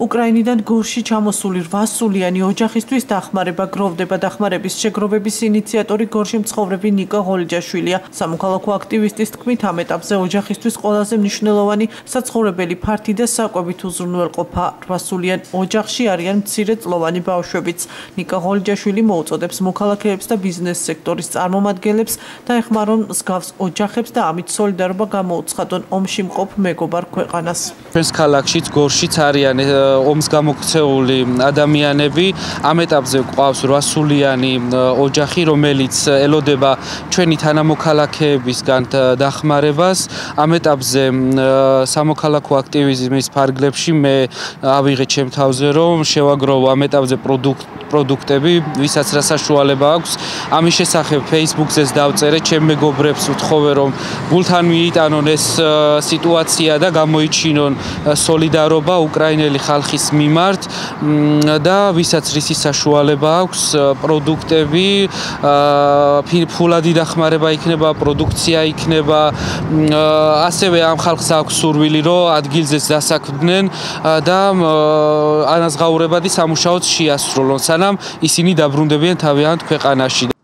უკრაინიდან გორში ჩამოსული 800-იანი ოჯახისთვის დახმარება გროვდება დახმარების შეგროვების ინიციატორი გორში მცხოვრები ნიკა ღოლიჯაშვილია. სამოქალაქო აქტივისტის თქმით, ამ ეტაპზე ოჯახისთვის ყველაზე მნიშვნელოვანი საცხოვრებელი ფართი და საკვებით უზრუნველყოფა. 800-იან ოჯახში არიან მცირეწლოვანი ბავშვებიც. ნიკა ღოლიჯაშვილი მოუწოდებს მოქალაქეებს და ბიზნეს სექტორის წარმომადგენლებს და ეხმარონ მსგავს ოჯახებს და ამით სოლიდარობა გამოუცხადონ ომში მყოფ მეგობარ ქვეყანას. ჩვენს ქალაქშიც გორშიც არიან ომს გამოქცეული ადამიანები. ამ ეტაპზე ყავს 800-იანი ოჯახი, რომელიც ელოდება ჩვენი თანამოქალაქეებისგან დახმარებას. ამ ეტაპზე სამოქალაქო აქტივიზმის ფარგლებში მე ავიღე ჩემ თავზე რომ შევაგროვო ამ ეტაპზე პროდუქტ პროდუქტები, ვისაც რა საშუალება აქვს. ამის შესახებ Facebook-ზეც დავწერე ჩემ მეგობრებს უთხოვე რომ გულთან მიიტანონ ეს სიტუაცია და გამოიჩინონ სოლიდარობა უკრაინელი ხალხის მიმართ და ვისაც რისი საშუალება აქვს პროდუქტები ფულადი დახმარება იქნება, პროდუქცია იქნება. ასევე ამ ხალხს აქვს სურვილი რომ ადგილზეც დასაქმდნენ და ანაზღაურებადი სამუშაოც შეასრულონ. სანამ ისინი დაბრუნდებიან თავიანთ ქვეყანაში.